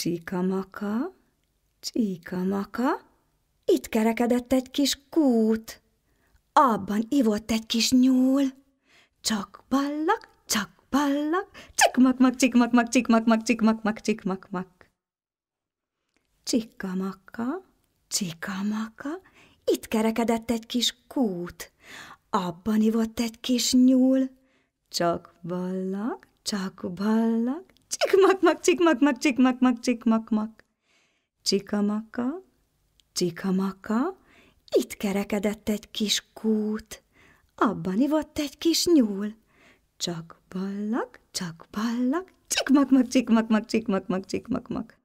Csikamaka, csikamaka, itt kerekedett egy kis kút, abban ivott egy kis nyúl. Csak ballak, csak ballak, csikmakmak, csikmakmak, csikmakmak, csikmakmak, csikmakmak. Csikamaka, csikamaka, itt kerekedett egy kis kút, abban ivott egy kis nyúl. Csak ballak, csak ballak, csikmakmak, csikmakmak, csikmakmak, csikmakmak. Csikamaka, csikamaka, itt kerekedett egy kis kút, abban ivott egy kis nyúl. Csak ballak, csak ballak, csikmakmak, csikmakmak, csikmakmak, csikmakmak.